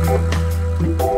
oh you.